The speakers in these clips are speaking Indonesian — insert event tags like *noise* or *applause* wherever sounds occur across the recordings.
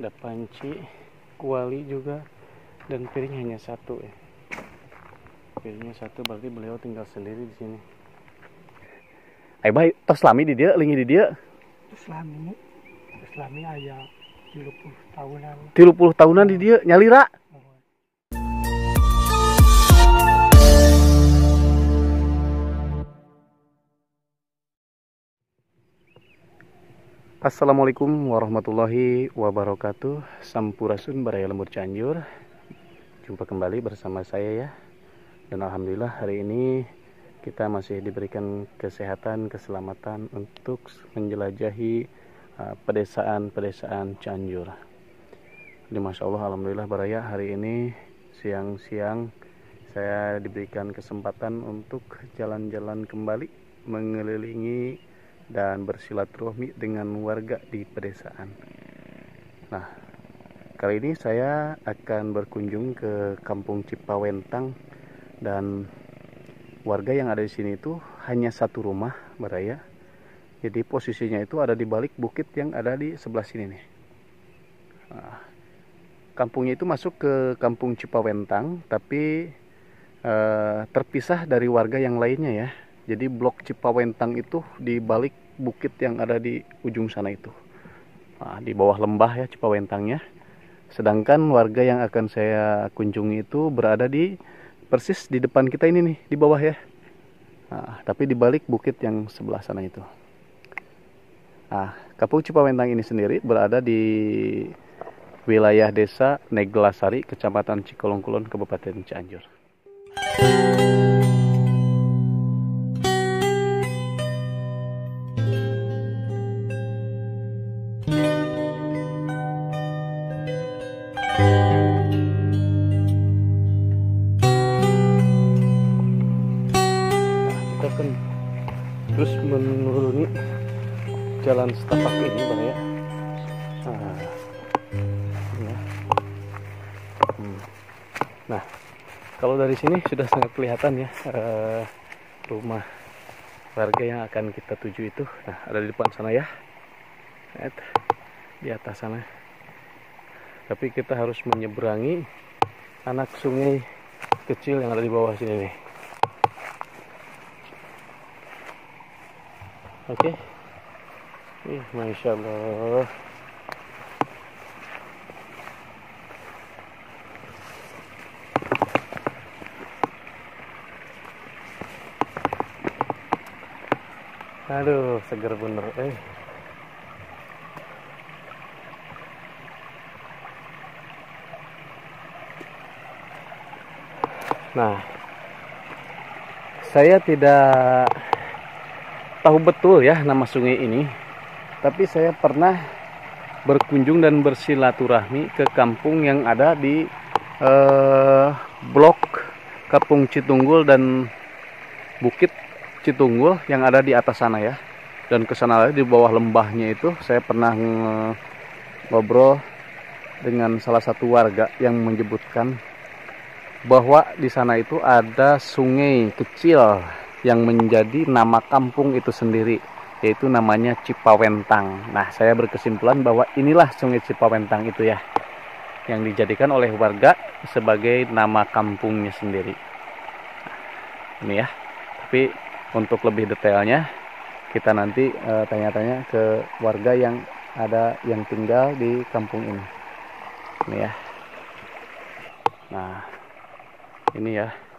ada panci kuali juga dan piring hanya satu ya piringnya satu berarti beliau tinggal sendiri di sini Ayo baik, tos lami di dia, lingi di dia. Islami, Islami ayah 30 tahunan. 30 tahunan di dia, nyalira. Assalamualaikum warahmatullahi wabarakatuh. Sampurasun Baraya Lembur Cianjur. Jumpa kembali bersama saya ya. Dan Alhamdulillah hari ini kita masih diberikan kesehatan, keselamatan untuk menjelajahi uh, pedesaan-pedesaan Cianjur. Jadi Masya Allah Alhamdulillah Baraya hari ini siang-siang saya diberikan kesempatan untuk jalan-jalan kembali mengelilingi dan bersilaturahmi dengan warga di pedesaan. Nah, kali ini saya akan berkunjung ke Kampung Cipawentang dan warga yang ada di sini itu hanya satu rumah, Baraya. Jadi posisinya itu ada di balik bukit yang ada di sebelah sini nih. Nah, kampungnya itu masuk ke Kampung Cipawentang, tapi eh, terpisah dari warga yang lainnya ya jadi blok Cipawentang itu di balik bukit yang ada di ujung sana itu. Nah, di bawah lembah ya Cipawentangnya. Sedangkan warga yang akan saya kunjungi itu berada di persis di depan kita ini nih, di bawah ya. Nah, tapi di balik bukit yang sebelah sana itu. Nah, Kampung Cipawentang ini sendiri berada di wilayah desa Neglasari, Kecamatan Cikolongkulon, Kabupaten Cianjur. Terus menuruni jalan setapak ini bang ya. Nah, ya. Hmm. nah kalau dari sini sudah sangat kelihatan ya uh, rumah warga yang akan kita tuju itu. Nah ada di depan sana ya. Di atas sana. Tapi kita harus menyeberangi anak sungai kecil yang ada di bawah sini nih Oke. Okay. Ih, masya Allah. Aduh, seger bener. Eh. Nah, saya tidak tahu betul ya nama sungai ini. Tapi saya pernah berkunjung dan bersilaturahmi ke kampung yang ada di eh, blok Kampung Citunggul dan Bukit Citunggul yang ada di atas sana ya. Dan ke sana di bawah lembahnya itu saya pernah ngobrol dengan salah satu warga yang menyebutkan bahwa di sana itu ada sungai kecil yang menjadi nama kampung itu sendiri yaitu namanya Cipawentang. Nah, saya berkesimpulan bahwa inilah Sungai Cipawentang itu ya yang dijadikan oleh warga sebagai nama kampungnya sendiri. Nah, ini ya. Tapi untuk lebih detailnya kita nanti eh, tanya-tanya uh, ke warga yang ada yang tinggal di kampung ini. Ini ya. Nah, ini ya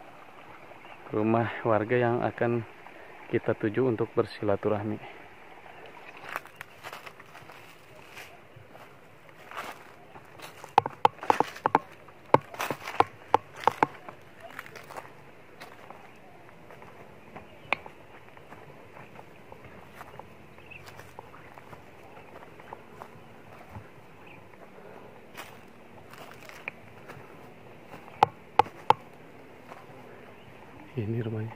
rumah warga yang akan kita tuju untuk bersilaturahmi. Ini rumahnya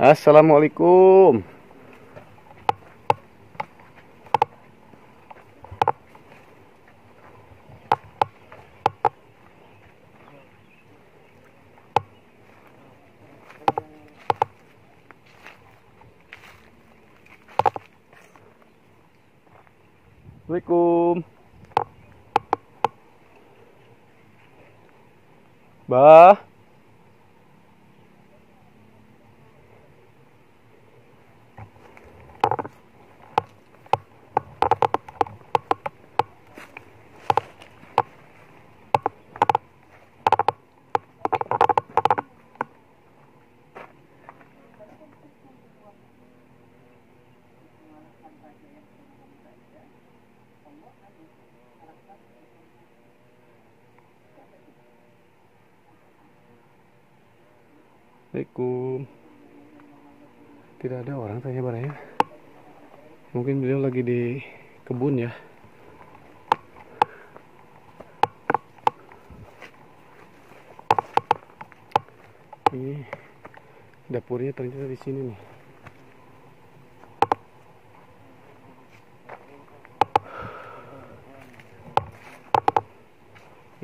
Assalamualaikum Assalamualaikum. Bah. Assalamualaikum. Tidak ada orang tanya baraya. Mungkin beliau lagi di kebun ya. Ini dapurnya ternyata di sini nih.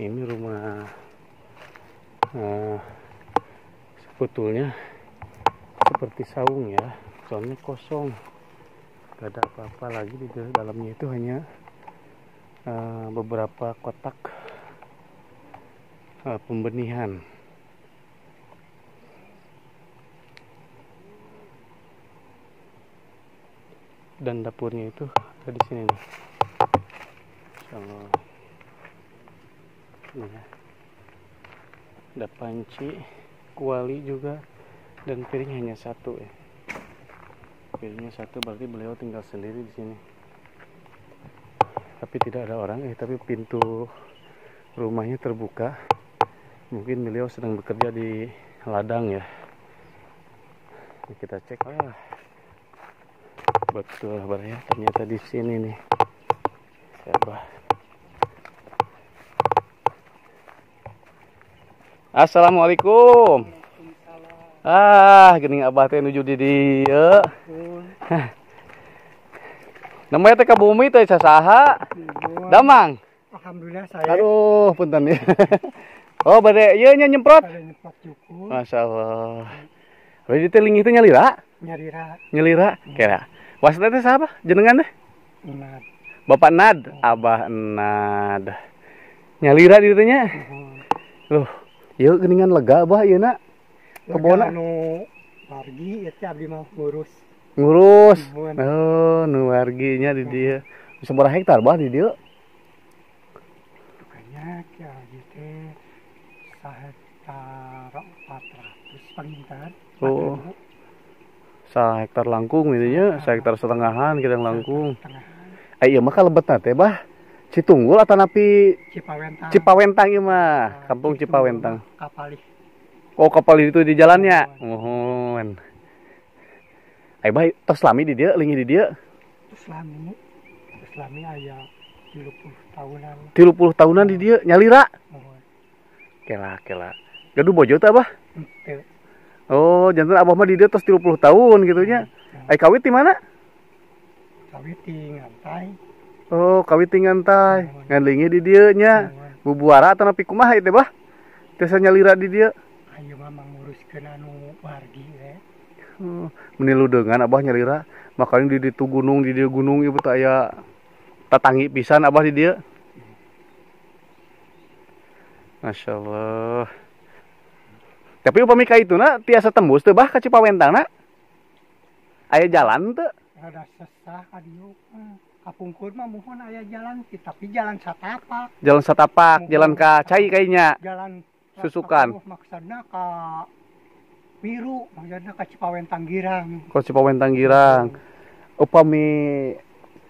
Ini rumah uh, sebetulnya seperti saung ya soalnya kosong. Gak ada apa-apa lagi di dalamnya. Itu hanya uh, beberapa kotak uh, pembenihan. Dan dapurnya itu ada di sini nih. Ini ya. Ada panci kuali juga dan piring hanya satu ya. Piringnya satu berarti beliau tinggal sendiri di sini. Tapi tidak ada orang eh tapi pintu rumahnya terbuka. Mungkin beliau sedang bekerja di ladang ya. Ini kita cek. Ah. Betul ya. Ternyata di sini nih. Siapa Assalamualaikum. Ah, gini abah teh nuju di dieu. *laughs* Namanya teh ka bumi teh sasaha? Damang. Alhamdulillah saya Aduh, punten ya. *laughs* Oh, bade ieu nya nyemprot. ada nyepak cukup Masya Allah. Bade teh linggih teh nyalira? nyari rak Nyalira. Kira. Wasna teh siapa? Jenengan teh? inat Bapak Nad, Abah Nad. Nyalira di dieu nya. Loh, ieu geuningan lega abah ieu nak. Kebona. anu wargi itu abdi mau ngurus. Ngurus. Nuhun. oh nu warginya di dia. Seberapa hektar bah di dia. Banyak ya gitu sahektar empat ratus pengintar Oh. sa hektar langkung gitu nya sa hektar setengahan kira langkung. Tengah eh iya mah kalebet teh bah Citunggul atau napi Cipawentang. Cipawentang ieu mah. Kampung Cipawentang. Kapalih oh kapal itu di jalannya? Mohon. Eh bah tos lami di dia lingi di dia. Islami Islami ayah 30 tahunan. 30 tahunan di dia nyalira mohon. Kela kela. Gaduh bojo teh bah ente. Oh jantan abah mah di dia tos 30 tahun gitu nya. Kawit di mana? Kawiti ngantai Oh, kawit ngantai. Nganlingi di dieu nya. Bubuara atau napi kumaha itu bah? Tiasa nyalira di dia. ayo mah nguruskeun anu wargi Oh, menilu dengan abah nyalira. Makanya di ditu gunung di dia gunung ieu teh aya tatangi pisan abah di dia. Masya Allah. Tapi upami ka itu na tiasa tembus teu bah ka Cipawentang na. Aya jalan teu? Rada sesah ka dieu mah. kapungkur mah mohon aya jalan tapi jalan satapak Jalan satapak, jalan ka cai kayaknya. jalan Susukan. maksudnya ka biru maksudnya ka Cipawentang Girang Kau Cipawentang Girang. Upami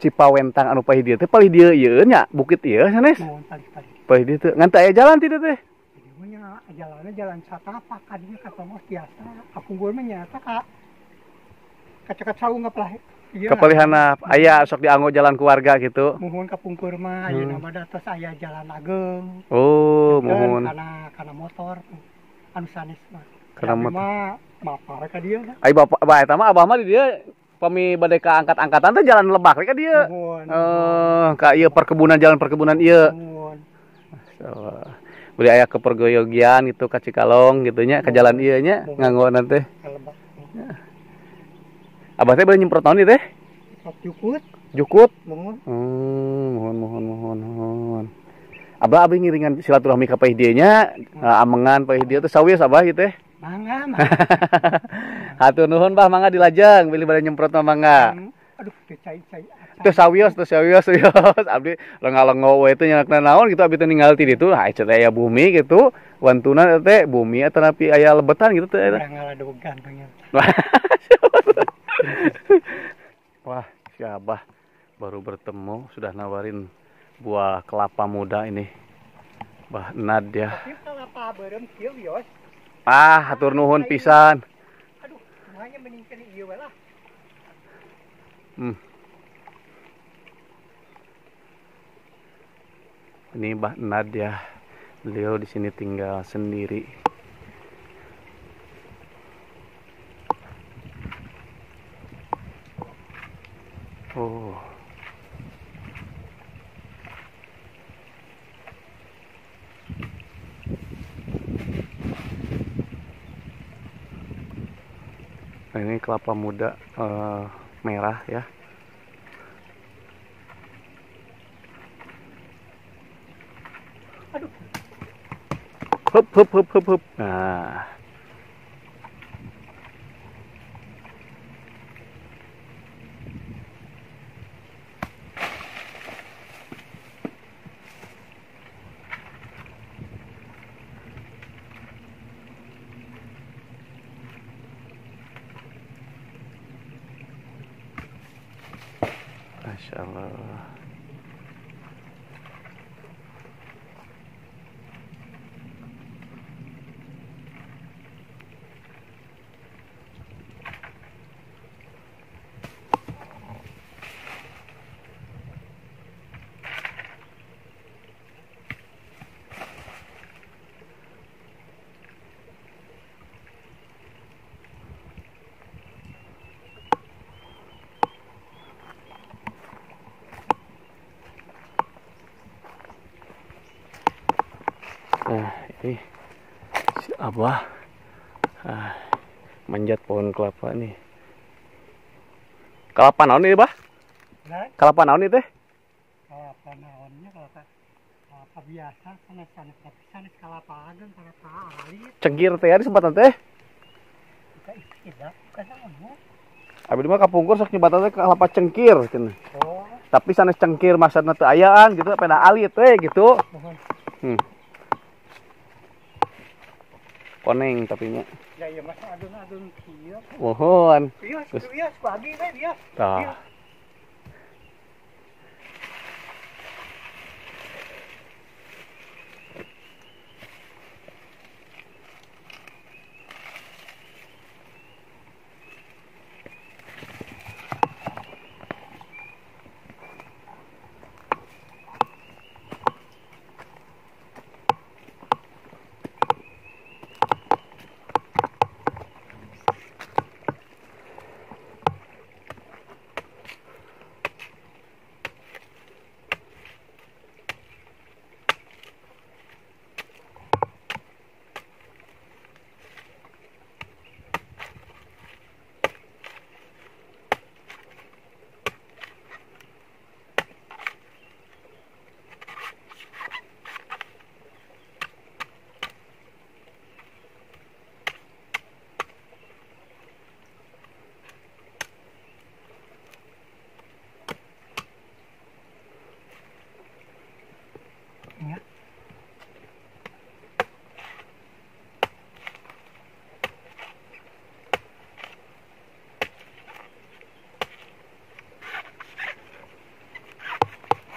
Cipawentang anu pahi dia teh paling dia ieu nya, bukit ieu sanes. mohon tali Pahi dia teh ngan aya jalan ti teh jalannya jalan satapak kadinya kata mah biasa kapungkur mah nyata ka kacekat saung ngapelah iya Kapalihana aya sok dianggo jalan keluarga gitu. mohon kapungkur mah Hmm. mah datos aya jalan ageng Oh, Dan mohon. kana kana motor anu sanes mah Tapi motor. mah mapar ka dieu mah Ai bapak eta mah abah mah di dia pami bade ka angkat-angkatan teh jalan lebak we ka dieu. mohon Eh, ka ieu perkebunan jalan perkebunan ieu. mohon. Beli aya ke pergoyogian gitu ka Cikalong gitu nya, ka jalan ieu nya nganggo teh. kalebak Abah teh beulah nyemprot naon ieu teh? sok cukut Jukut. Mohon. Hmm, mohon mohon mohon mohon. Abah abis ngiringan silaturahmi ka nya uh, amengan dia teh sawius abah gitu teh. Mangga, *laughs* mangga. Hatur nuhun bah mangga dilajang pilih pada nyemprot mah mangga. Hmm, Aduh, teu cai-cai. Teu sawios teu sawios *laughs* sawios abdi lenga-lengo we teh naon gitu abdi teh ninggal ti ditu ah aya aya bumi gitu wantuna teh bumi atau napi aya lebetan gitu teh. Ngaladogan pengen. *laughs* Abah baru bertemu sudah nawarin buah kelapa muda ini. Bah kieu yos. Ah, hatur nuhun pisan. Aduh, semuanya meningkat ieu lah. Hmm. Ini Mbah Nadia. Beliau di sini tinggal sendiri. Oh. Nah, ini kelapa muda uh, merah ya. Aduh. Hup hup hup hup hup. Nah. Masya Allah. Nah, ini Abah ah, manjat pohon kelapa nih. Kelapa naon ini, Bah? Nah, Kelapa naon itu teh? kelapa naonnya kelapa kelapa biasa sanes sanes tapi sanes kelapa agen kelapa alit Cengkir teh ada teh. tidak bukan naonnya. Abi mah kapungkur sok teh kelapa cengkir cenah. Oh, Tapi sanes cengkir maksudna teu ayaan gitu pena alit teh gitu. Hmm. Koneng tapi nya. Ya ya masa adun-adun kieu. Mohon. Bias, Terus- bias, pagi we bias. Tah. Ya.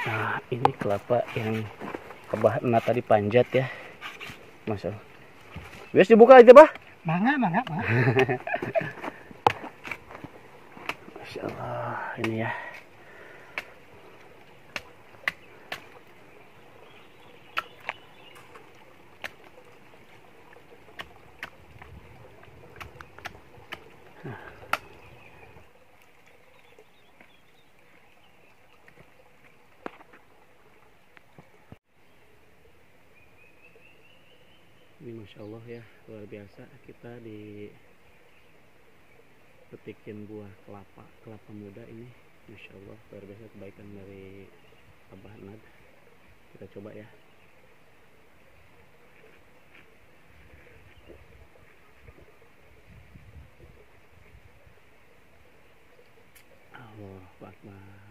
Nah, ini kelapa yang kebah enak tadi panjat ya. Allah. Bias dibuka aja, Bah. Mangga, mangga, mangga. *laughs* Masya Allah, ini ya. ini masya Allah ya luar biasa kita di petikin buah kelapa kelapa muda ini. Masya Allah luar biasa kebaikan dari Abah Nad kita coba ya. Allah Akbar.